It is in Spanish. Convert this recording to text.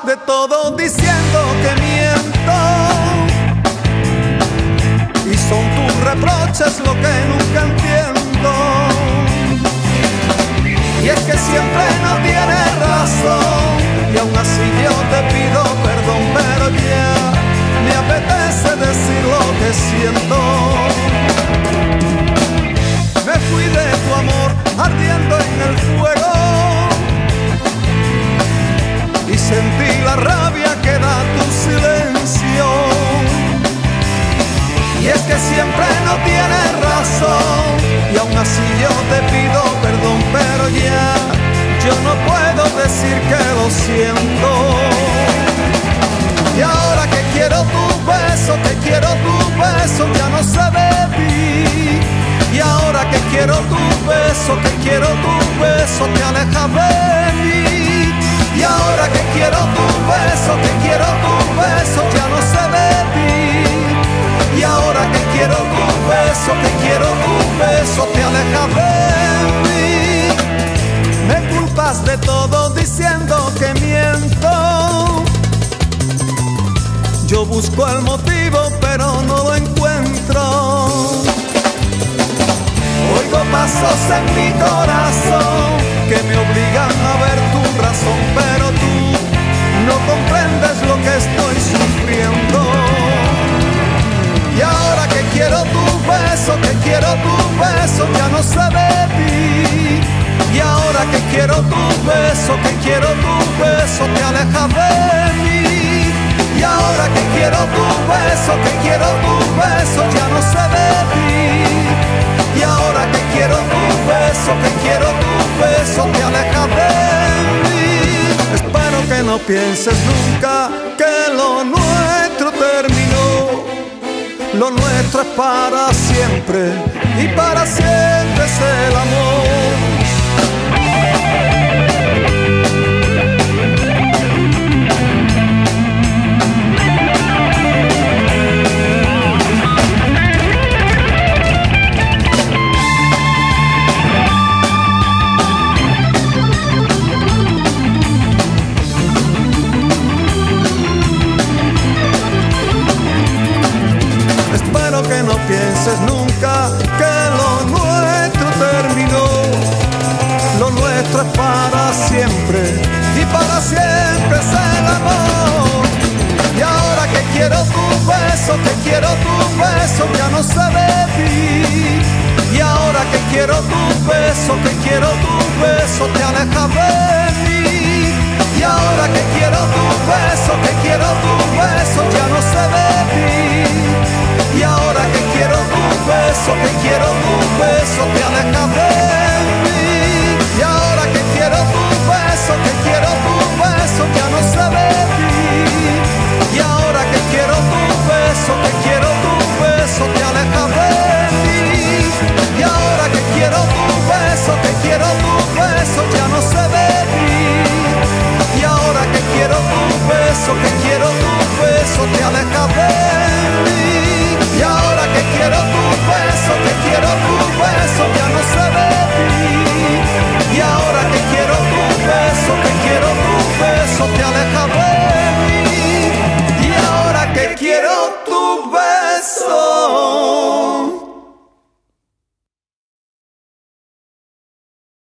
de todo diciendo que miento. Y son tus reproches lo que nunca entiendo. Y es que siempre no tienes razón. Y aún así yo te pido perdón, pero ya me apetece decir lo que siento. Quiero tu beso, que quiero tu beso, ya no sé de ti. Y ahora que quiero tu beso, que quiero tu beso, te alejas de mí. Y ahora que quiero tu beso, que quiero tu beso, ya no sé de ti. Y ahora que quiero tu beso, que quiero tu beso, te alejas de mí. Me culpas de todo diciendo que miento. Yo busco el motivo, pero no lo encuentro. Oigo pasos en mi corazón que me obligan a ver tu razón, pero tú no comprendes lo que estoy sufriendo. Y ahora que quiero tu beso, que quiero tu beso, ya no sé de ti. Y ahora que quiero tu beso, que quiero tu beso, te alejas de quiero tu beso, que quiero tu beso, ya no sé de ti. Y ahora que quiero tu beso, que quiero tu beso, te alejas de mí. Espero que no pienses nunca que lo nuestro terminó. Lo nuestro es para siempre y para siempre es el amor. para siempre y para siempre es el amor. Y ahora que quiero tu beso, que quiero tu beso, ya no sé de. Y ahora que quiero tu beso, que quiero tu beso, te aleja de mí. Y ahora que quiero tu beso, que quiero tu beso, ya no sé de ti. Y ahora que quiero tu beso, que quiero tu beso, te aleja de mí.